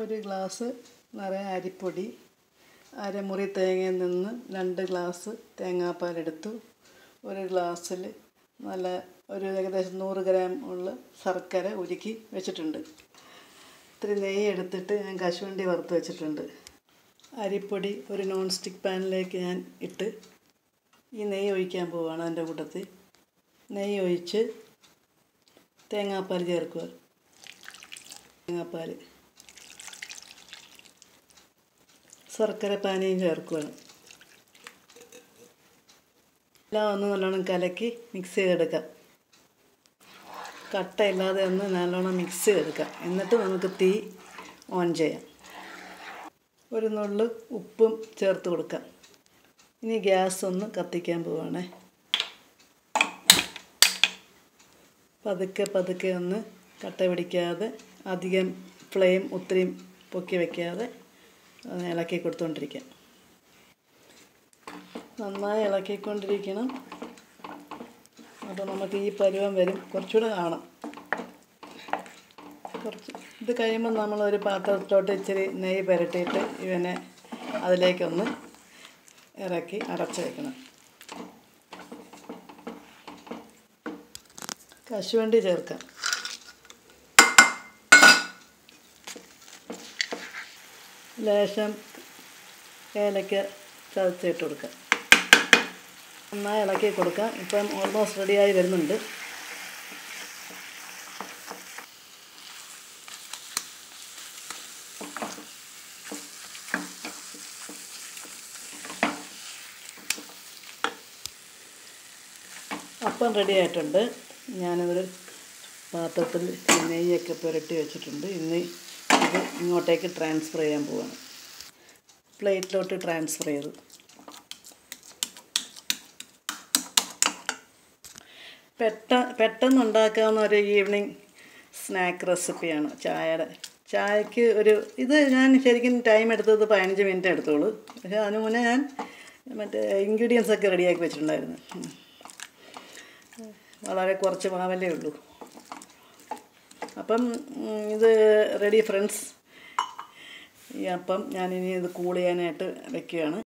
ഒരു ഗ്ലാസ് നിറയെ അരിപ്പൊടി അരമുറി തേങ്ങയിൽ നിന്ന് രണ്ട് ഗ്ലാസ് തേങ്ങാപ്പാലെടുത്തു ഒരു ഗ്ലാസ്സിൽ നല്ല ഒരു ഏകദേശം നൂറ് ഗ്രാം ഉള്ള ശർക്കര ഉരുക്കി വെച്ചിട്ടുണ്ട്. ഇത്തിരി നെയ്യ് എടുത്തിട്ട് ഞാൻ കശുവണ്ടി വറുത്ത് വെച്ചിട്ടുണ്ട്. അരിപ്പൊടി ഒരു നോൺ സ്റ്റിക്ക് പാനിലേക്ക് ഞാൻ ഇട്ട് ഈ നെയ്യ് ഒഴിക്കാൻ പോവുകയാണ് അതിന്റെ കൂട്ടത്തിൽ. നെയ്യ് ഒഴിച്ച് തേങ്ങാപ്പാൽ ചേർക്കുക. തേങ്ങാപ്പാൽ. ശർക്കര പാനിയും ചേർക്കുകയാണ് എല്ലാം ഒന്ന് നല്ലോണം കലക്കി മിക്സ് ചെയ്തെടുക്കാം. കട്ടയില്ലാതെ ഒന്ന് നല്ലോണം മിക്സ് ചെയ്തെടുക്കാം. എന്നിട്ട് നമുക്ക് തീ ഓൺ ചെയ്യാം. ഒരു നുള്ളു ഉപ്പും ചേർത്ത് കൊടുക്കാം. ഇനി ഗ്യാസ് ഒന്ന് കത്തിക്കാൻ പോവാണേ. പതുക്കെ പതുക്കെ ഒന്ന് കട്ട പിടിക്കാതെ അധികം ഫ്ലെയിം ഒത്തിരി പൊക്കി വയ്ക്കാതെ ഒന്ന് ഇളക്കി കൊടുത്തുകൊണ്ടിരിക്കാം നന്നായി ഇളക്കിക്കൊണ്ടിരിക്കണം. അപ്പോൾ നമുക്ക് ഈ പരുവം വരും. കുറച്ചുകൂടെ കാണാം. കുറച്ച് ഇത് കഴിയുമ്പോൾ നമ്മളൊരു പാത്രത്തിലോട്ട് ഇച്ചിരി നെയ്യ് പുരട്ടിയിട്ട് ഇവനെ അതിലേക്കൊന്ന് ഇറക്കി അടച്ചു വെക്കണം. കശുവണ്ടി ചേർക്കാം. ലേശം ഏലയ്ക്ക് ചതച്ചിട്ട് കൊടുക്കാം. നന്നായി ഇളക്കി കൊടുക്കുക ഇപ്പം ഓൾമോസ്റ്റ് റെഡിയായി വരുന്നുണ്ട്. അപ്പം റെഡി ആയിട്ടുണ്ട്. ഞാനതൊരു പാത്രത്തിൽ നെയ്യൊക്കെ പുരട്ടി വെച്ചിട്ടുണ്ട്. ഇനി ഇങ്ങോട്ടേക്ക് ട്രാൻസ്ഫർ ചെയ്യാൻ പോവാണ്. പ്ലേറ്റിലോട്ട് ട്രാൻസ്ഫർ ചെയ്തു. പെട്ട പെട്ടെന്ന് ഉണ്ടാക്കാവുന്ന ഒരു ഈവനിങ് സ്നാക്ക് റെസിപ്പിയാണ് ചായയുടെ. ചായക്ക് ഒരു ഇത് ഞാൻ ശരിക്കും ടൈം എടുത്തത് പതിനഞ്ച് മിനിറ്റ് എടുത്തോളൂ. പക്ഷേ അതിന് മുന്നേ ഞാൻ മറ്റേ ഇൻഗ്രീഡിയൻസ് ഒക്കെ റെഡിയാക്കി വെച്ചിട്ടുണ്ടായിരുന്നു. വളരെ കുറച്ച് മാവല്ലേ ഉള്ളൂ. അപ്പം ഇത് റെഡി ഫ്രണ്ട്സ് ഈ അപ്പം ഞാനിനി ഇത് കൂൾ ചെയ്യാനായിട്ട് വെക്കുകയാണ്.